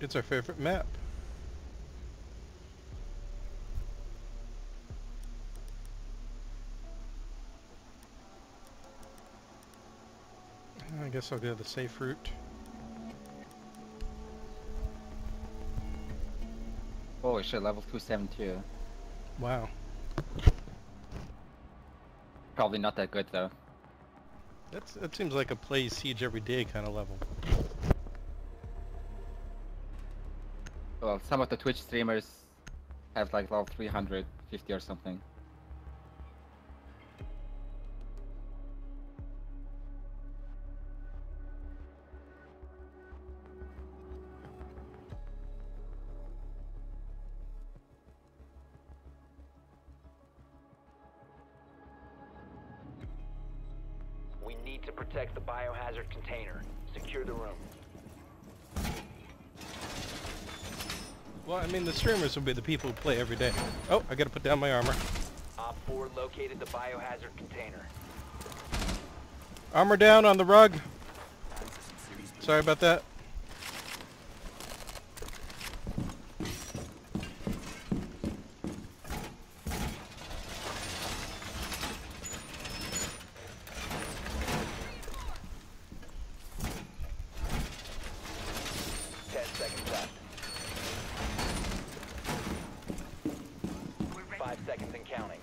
It's our favorite map. I guess I'll go the safe route. Holy shit, level 272. Wow. Probably not that good though. That's that seems like a play siege every day kind of level. Well, some of the Twitch streamers have like level 350 or something. We need to protect the biohazard container. Secure the room. Well, I mean the streamers will be the people who play every day. Oh, I gotta put down my armor. Op 4 located the biohazard container. Armor down on the rug. Sorry about that. Ten seconds left. Five seconds and counting.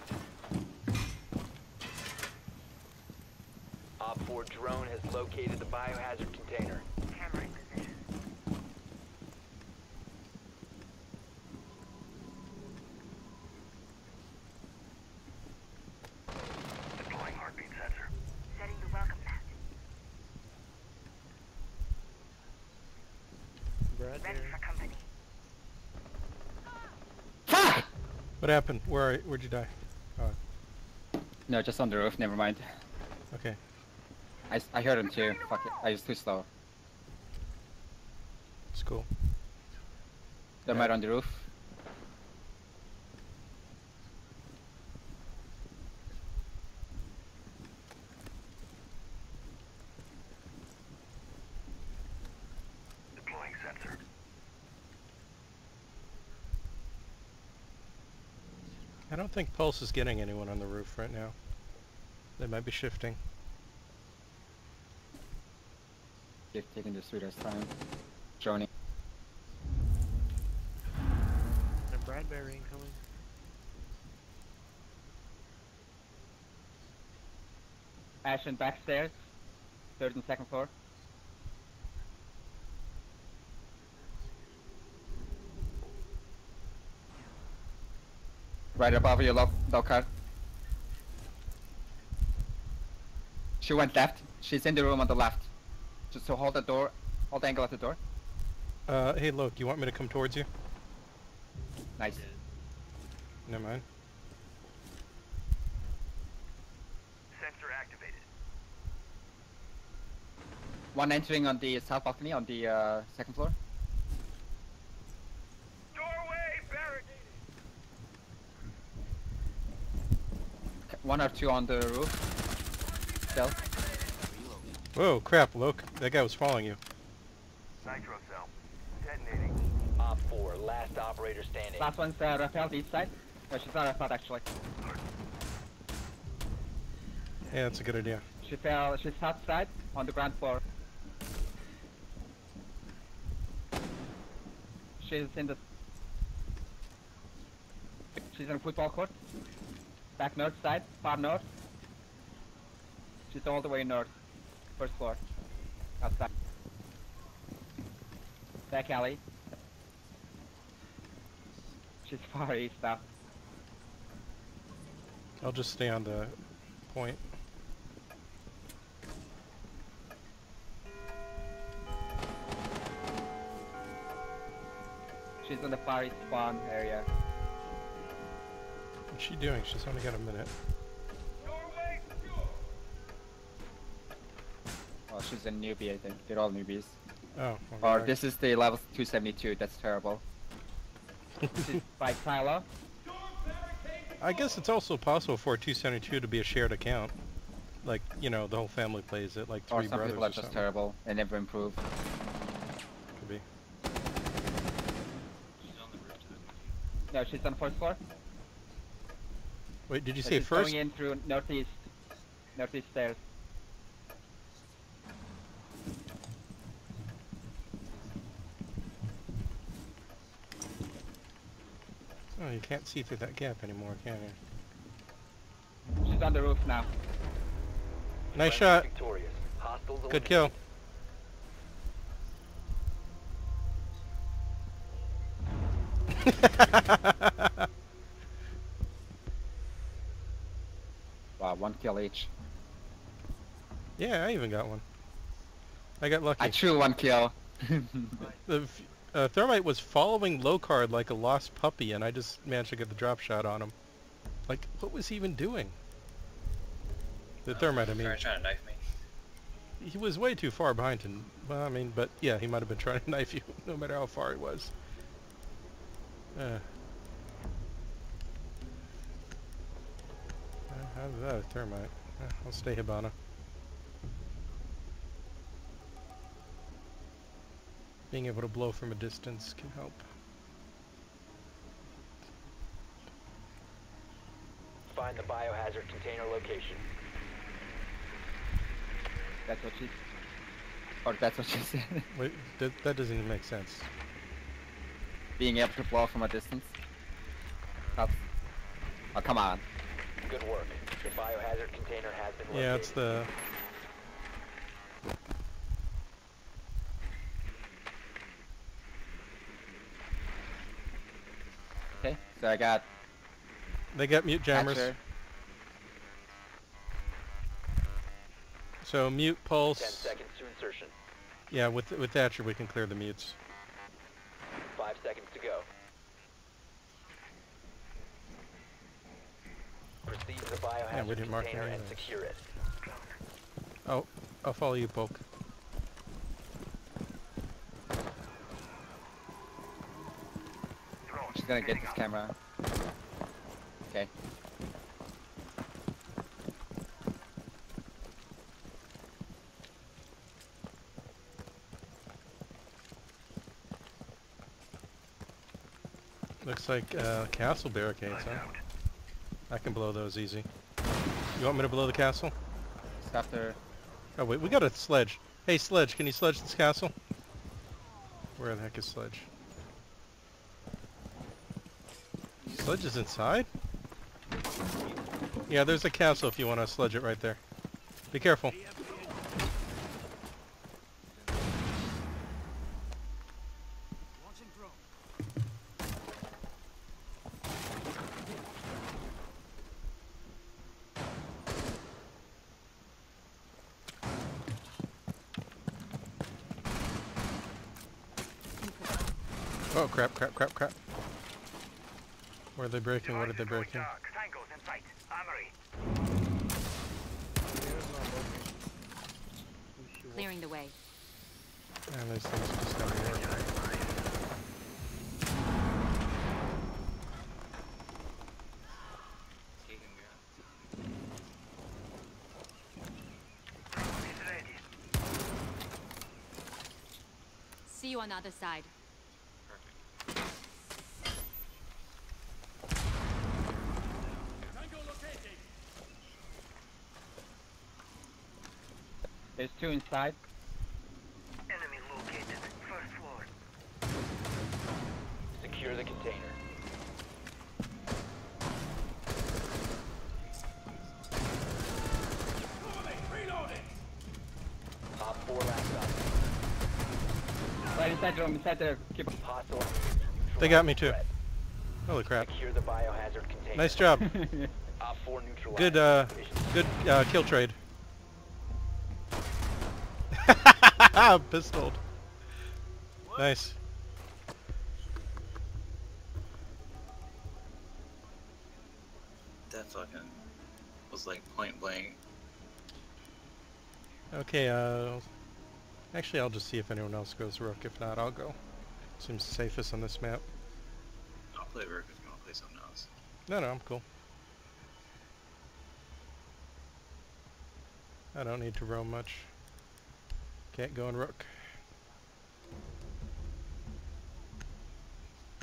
Op 4 drone has located the biohazard container. Deploying heartbeat sensor. Setting the welcome mat. Ready for company. What happened? Where are, where'd you die? Oh, No, just on the roof, never mind. okay. I, s- I heard him too. Fuck it, I was too slow. It's cool. They're Yeah. right on the roof. Deploying sensor. I don't think Pulse is getting anyone on the roof right now. They might be shifting. They're taking the sweetest time. Johnny. A Bradbury incoming. Ashen backstairs. Third and second floor. Right above you, low, low card. She went left. She's in the room on the left. Just so hold the door, hold the angle at the door. Uh, hey, look, you want me to come towards you? Nice. Never mind. Sensor activated. One entering on the south balcony on the uh, second floor. Doorway barricaded. One or two on the roof. Still. Whoa, crap, look. That guy was following you. Nitro cell. Detonating. Op 4, last operator standing. Last one's uh, Raphael, the east side. No, she's not Raphael actually. Yeah, that's a good idea. She fell, she's south side on the ground floor. She's in the... She's in the football court. Back north side, far north. She's all the way north. First floor. Outside. Back alley. She's far east now. I'll just stay on the point. She's in the far east spawn area. What's she doing? She's only got a minute. Doorway secure. Oh, she's a newbie, I think. They're all newbies. Oh, Or this is the level 272. That's terrible. this is by Kylo. I guess it's also possible for 272 to be a shared account. Like, you know, the whole family plays it, like three Or some brothers people are just terrible and never improve. Could be. She's on the roof. No, she's on the first floor. Wait, did you So say she's first? Going in through northeast, northeast stairs. Oh, you can't see through that gap anymore, can you? She's on the roof now. Nice shot. Good kill. Wow, one kill each. yeah, I even got one. I got lucky. I threw one kill. uh, thermite was following Locard like a lost puppy, and I just managed to get the drop shot on him. Like, what was he even doing? The thermite, I mean. Trying to knife me. He was way too far behind him. Well, I mean, but yeah, he might have been trying to knife you, no matter how far he was. Uh. Uh, How's that a thermite? Uh, I'll stay Hibana. Being able to blow from a distance can help. Find the biohazard container location. That's what she. Or that's what she said. Wait, that, that doesn't even make sense. Being able to blow from a distance. That's. Oh come on. Good work. The biohazard container has been located. Yeah, it's the... I got They got mute jammers. Thatcher. So mute pulse. Ten pulse. seconds to insertion. Yeah, with with Thatcher we can clear the mutes. Five seconds to go. Proceed to the biohazard we didn't mark container and secure it. Oh, I'll follow you, Polk. Gonna get this camera. Okay. Looks like uh, castle barricades, huh? I can blow those easy. You want me to blow the castle? Just after. Oh wait, we got a sledge. Hey sledge, can you sledge this castle? Where the heck is sledge? Sledge is inside? Yeah, there's a castle if you want to sledge it right there. Be careful. Oh crap, crap, crap, crap. Where are they breaking? What are they breaking? Tangos in sight. Armory. Clearing the way. And these things just don't work. Taking me out. Is ready. See you on the other side. There's two inside. Enemy located. First floor. Secure the container. Op 4 last op. Right inside the room, inside the keep Hostile. They got me too. Holy crap. The. Nice job. Op 4 neutralized. Good, uh, good uh, kill trade. Pistoled. Nice. That fucking was like point blank. Okay, uh, actually I'll just see if anyone else goes Rook. If not, I'll go. Seems safest on this map. I'll play Rook if you want to play something else. No, no, I'm cool. I don't need to roam much. Can't go on rook.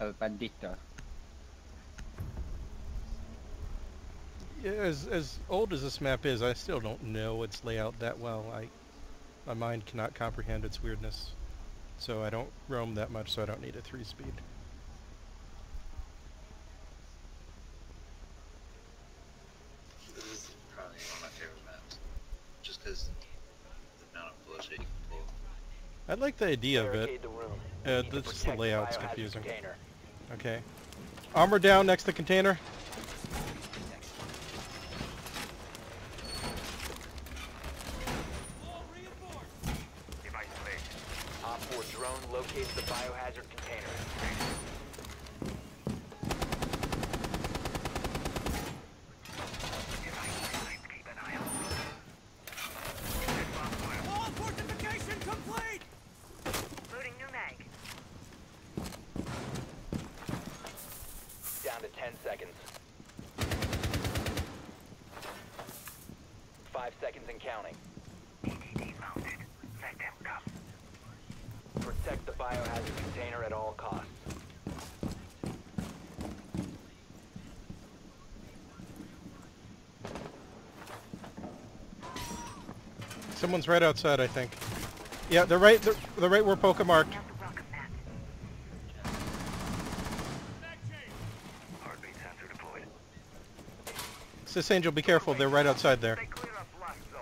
El bandito. Yeah, as as old as this map is, I still don't know its layout that well. I my mind cannot comprehend its weirdness. So I don't roam that much, so I don't need a three speed. I like the idea of it. The. Uh, You need to the- just the layout's confusing. container. Okay. Armor down next to container. Device placed. Op 4 drone locates the biohazard container. Device placed. Keep an eye out. Loading new mag. Down to 10 seconds. Five seconds and counting. EDD mounted. Let them come. Protect the biohazard container at all costs. Someone's right outside, I think. Yeah, they're right. They're, they're right where Poke marked. Now the welcome mat. Heartbeat sensor deployed. Sis Angel, be careful. They're right outside there. Stay clear of blast zone.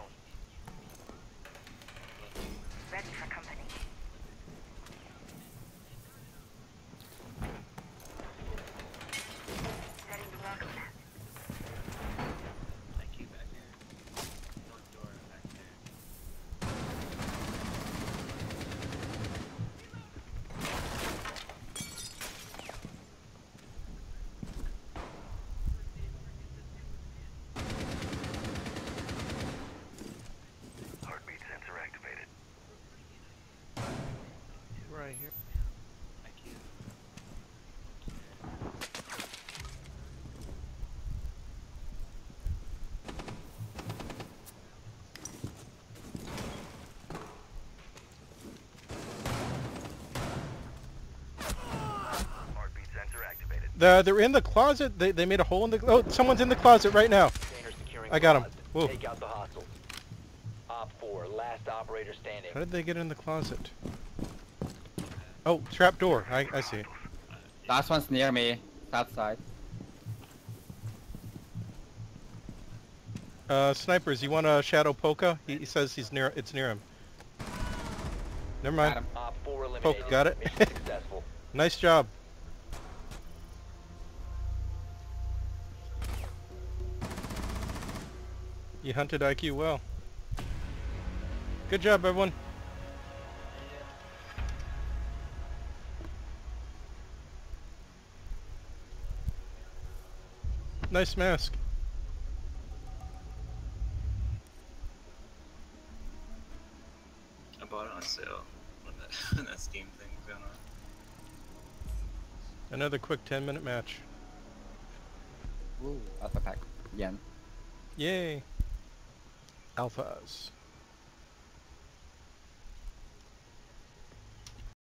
Ready for company. Setting the welcome mat. Thank you back there. North door back there. Heartbeat sensor activated. Right here. Thank you. Heartbeat sensor activated. The, they're in the closet. They, they made a hole in the. Oh, someone's in the closet right now. I got pods. Whoa. Take out the hostiles. Op 4, last operator standing. How did they get in the closet? Oh, trap door. I, I see. Last one's near me, south side. Uh, snipers, you want a shadow Poka? He, he says he's near. It's near him. Never mind. Got him. Op 4 eliminated. Poke, got it? Nice job. You hunted IQ well. Good job, everyone. Nice mask. I bought it on sale when that, when that Steam thing was going on. Another quick 10 minute match. Ooh, alpha pack. Again. Yay. Alphas.